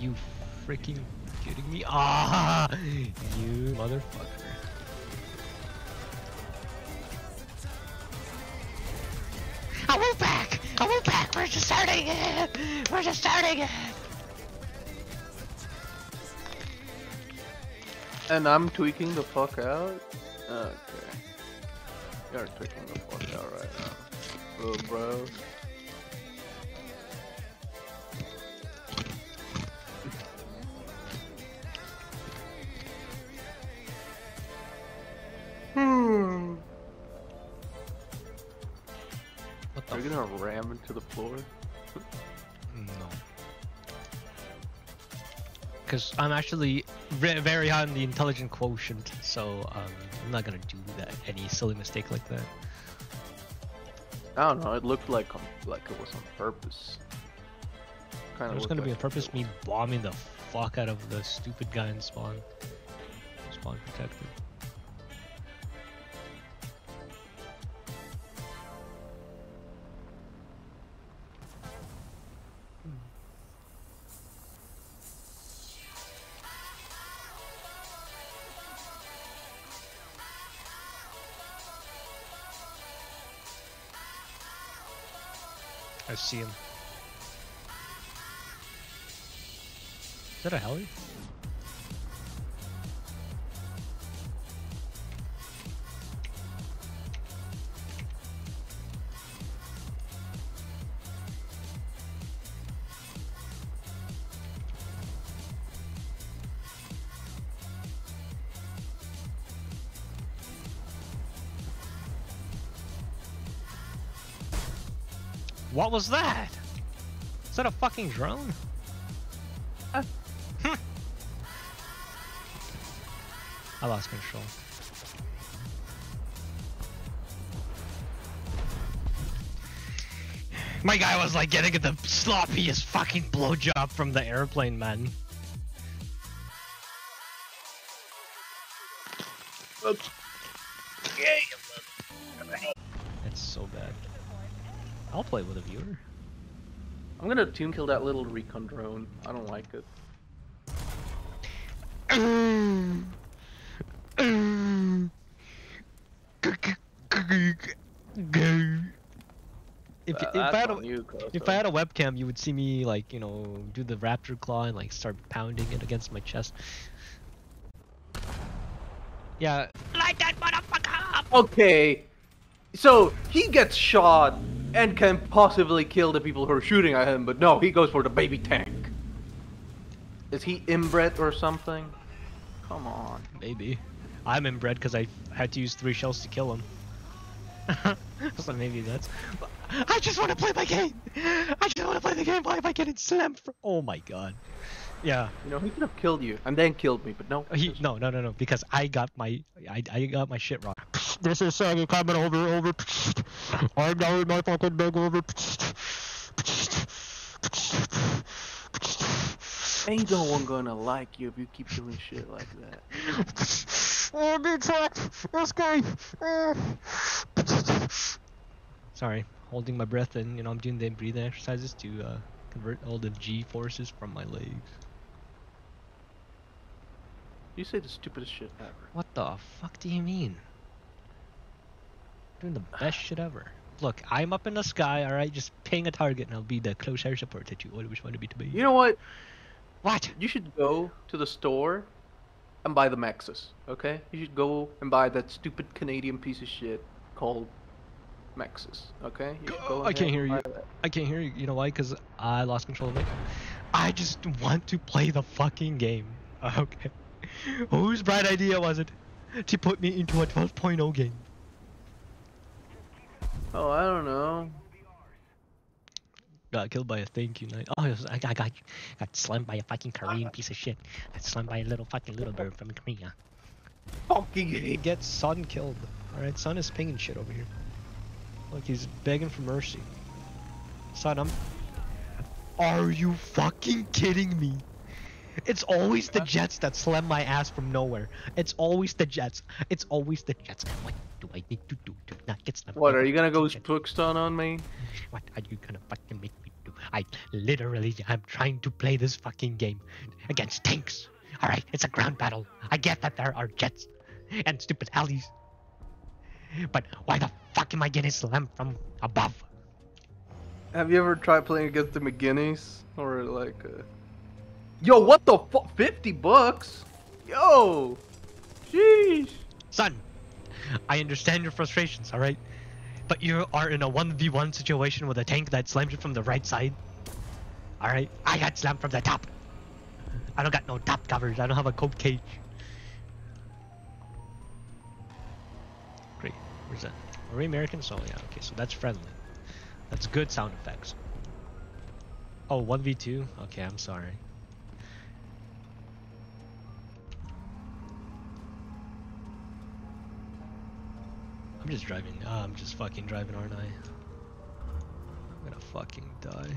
You freaking kidding me? Ah, you motherfucker. I went back! I went back! We're just starting it! We're just starting it! And I'm tweaking the fuck out? Okay. You're tweaking the fuck out right now. Little bro. What the Are you gonna ram into the floor? No. Because I'm actually very high on the intelligent quotient, so um, I'm not gonna do that any silly mistake like that. I don't know. It looked like on, like it was on purpose. Kind There's gonna be a purpose me bombing the fuck out of the stupid guy in spawn. Spawn protected. I see him. Is that a heli? What was that? Is that a fucking drone? Uh. I lost control. My guy was like getting the sloppiest fucking blowjob from the airplane, man. It's I'll play with a viewer. I'm gonna tune kill that little recon drone. I don't like it. If, Uh, if, I had a, you, if I had a webcam, you would see me like you know do the raptor claw and like start pounding it against my chest. Yeah, light that motherfucker up! Okay, so he gets shot and can possibly kill the people who are shooting at him, but no, he goes for the baby tank. Is he inbred or something? Come on. Maybe. I'm inbred because I had to use three shells to kill him. so maybe that's. I just want to play my game. I just want to play the game. Why am I getting slammed? For... Oh my god. Yeah. You know, he could have killed you and then killed me, but no. He no no no no because I got my I I got my shit wrong. This is Saggy coming over over. I'm down with my fucking big over. Ain't no one gonna like you if you keep doing shit like that. oh, big track. This guy. Sorry, holding my breath and you know I'm doing the breathing exercises to uh, convert all the G forces from my legs. You say the stupidest shit ever. What the fuck do you mean? Doing the best shit ever. Look, I'm up in the sky, alright, just ping a target and I'll be the close air support that you always wanted me to be. You know what? What? You should go to the store and buy the Maxus, okay? You should go and buy that stupid Canadian piece of shit called Maxus, okay? Go I can't hear you. that. I can't hear you. You know why? Because I lost control of it. I just want to play the fucking game. Okay. Whose bright idea was it to put me into a 12.0 game? Oh, I don't know. Got killed by a thank you knight. Oh, was, I, I got got slammed by a fucking Korean piece of shit. Got slammed by a little fucking little bird from Korea. Fucking He gets Sun killed. Alright, Sun is pinging shit over here. Look, he's begging for mercy. Son, I'm. Are you fucking kidding me? It's always the Jets that slam my ass from nowhere. It's always the Jets. It's always the Jets. What do I need to do to not get slammed? What, are you gonna go? Spookston on me? What are you gonna fucking make me do? I literally I'm trying to play this fucking game against tanks. Alright, it's a ground battle. I get that there are jets and stupid helis. But why the fuck am I getting slammed from above? Have you ever tried playing against the McGinnis or like? Uh... Yo, what the fuck? Fifty bucks? Yo, sheesh. Son, I understand your frustrations, alright? But you are in a 1v1 situation with a tank that slammed you from the right side. Alright? I got slammed from the top. I don't got no top covers. I don't have a cope cage. Great. Where's that? Are we American? So yeah, okay, so that's friendly. That's good sound effects. Oh, 1v2? Okay, I'm sorry. I'm just driving. Uh, I'm just fucking driving, aren't I? I'm gonna fucking die.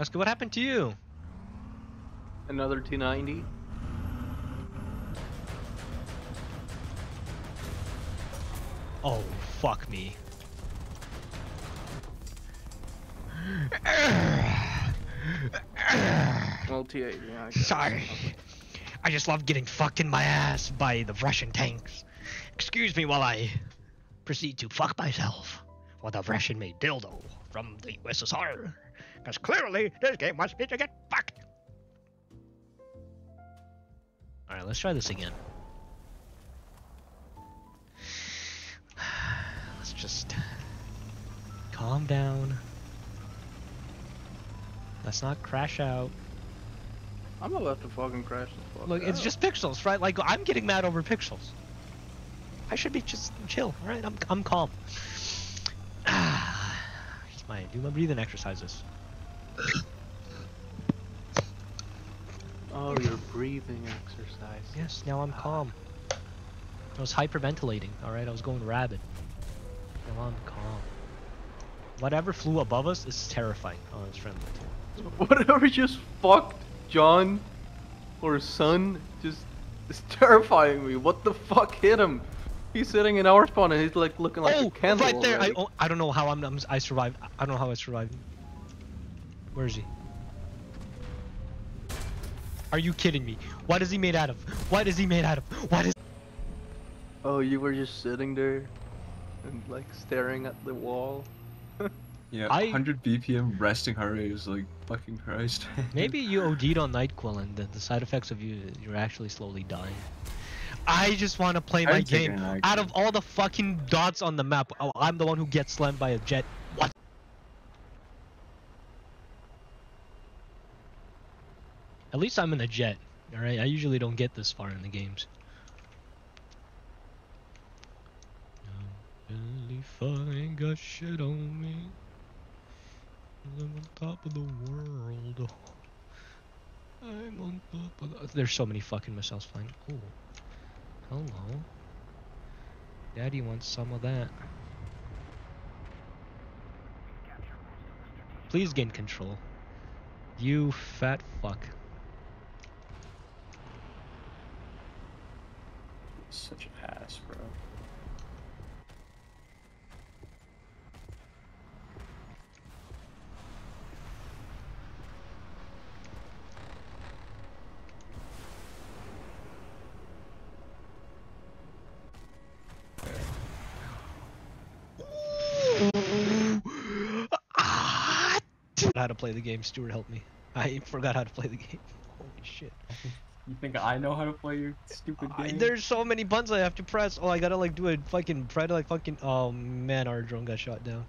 Ask what happened to you? Another 290. Oh, fuck me. Well, T8, yeah. I. Sorry. I just love getting fucked in my ass by the Russian tanks. Excuse me while I proceed to fuck myself with a Russian made dildo from the USSR. Because clearly this game wants me to get fucked. Alright, let's try this again. Let's just calm down. Let's not crash out. I'm about to fucking crash the fuck Look, it's just pixels, right? Like I'm getting mad over pixels. I should be just chill, right? I'm I'm calm. My do my breathing exercises. Oh, your breathing exercise. Yes, now I'm calm. I was hyperventilating, all right? I was going rabid. Now I'm calm. Whatever flew above us is terrifying. Oh, it's friendly too. Whatever just fucked John or son just is terrifying me. What the fuck hit him? He's sitting in our spawn and he's like looking like oh, a candle. right there! I, oh, I don't know how I'm, I'm I survived. I don't know how I survived. Where is he? Are you kidding me? What is he made out of? What is he made out of? What is? Oh, you were just sitting there and like staring at the wall. Yeah, I- 100 BPM resting heart rate is like fucking Christ. Maybe you OD'd on Nyquil and the, the side effects of you you're actually slowly dying. I just want to play my game. Out of all the fucking dots on the map, oh, I'm the one who gets slammed by a jet. What? At least I'm in a jet. All right, I usually don't get this far in the games. Really fucking got shit on me. I'm on top of the world. I'm on top of the... There's so many fucking missiles flying. Oh. Hello. Daddy wants some of that. Please gain control. You fat fuck. Such a pass, bro. How to play the game. Stuart, help me. I forgot how to play the game. Holy shit. You think I know how to play your stupid I, game? there's so many buttons I have to press. Oh, I gotta like do a fucking try to like fucking. Oh man, our drone got shot down.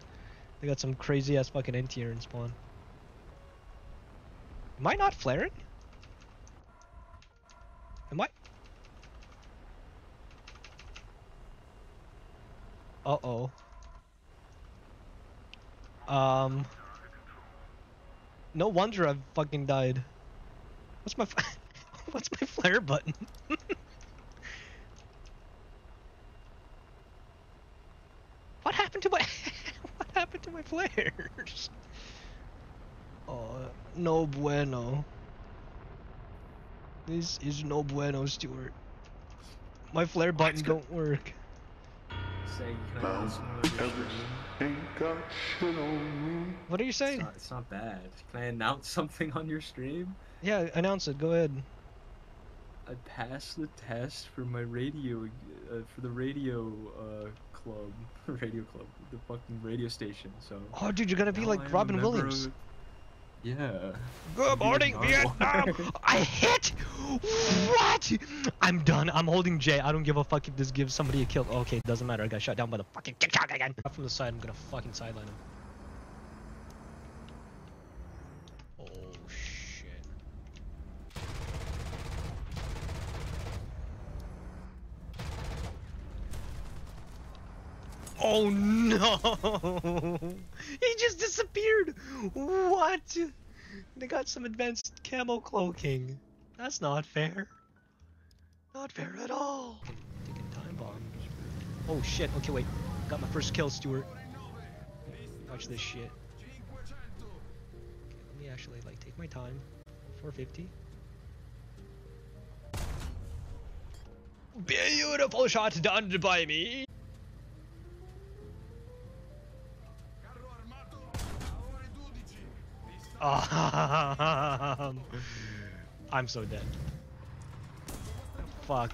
They got some crazy ass fucking NTR in spawn. Am I not flaring? Am I? Uh oh. Um. No wonder I've fucking died. What's my f- what's my flare button? what happened to my what happened to my flares? Oh, no bueno. This is no bueno, Stuart. My flare button go- don't work. Say No. yes. What are you It's saying? not, it's not bad. Can I announce something on your stream? Yeah, announce it. Go ahead. I passed the test for my radio, uh, for the radio uh, club, radio club, the fucking radio station. So. Oh, dude, you're gonna be like I am Robin member Williams. Yeah. Good morning, Vietnam. I hit! What? I'm done. I'm holding J. I don't give a fuck if this gives somebody a kill. Okay, it doesn't matter. I got shot down by the fucking TikTok again. From the side, I'm gonna fucking sideline him. Oh, shit. Oh no! Disappeared! What? They got some advanced camo cloaking. That's not fair. Not fair at all. Time bombs. Oh shit, okay wait. Got my first kill, Stuart. Watch this shit. Okay, let me actually like take my time. 450. Beautiful shot done by me! Um, I'm so dead. Fuck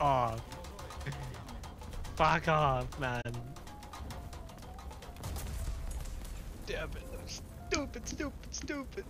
off. Fuck off, man. Damn it. Stupid, stupid, stupid.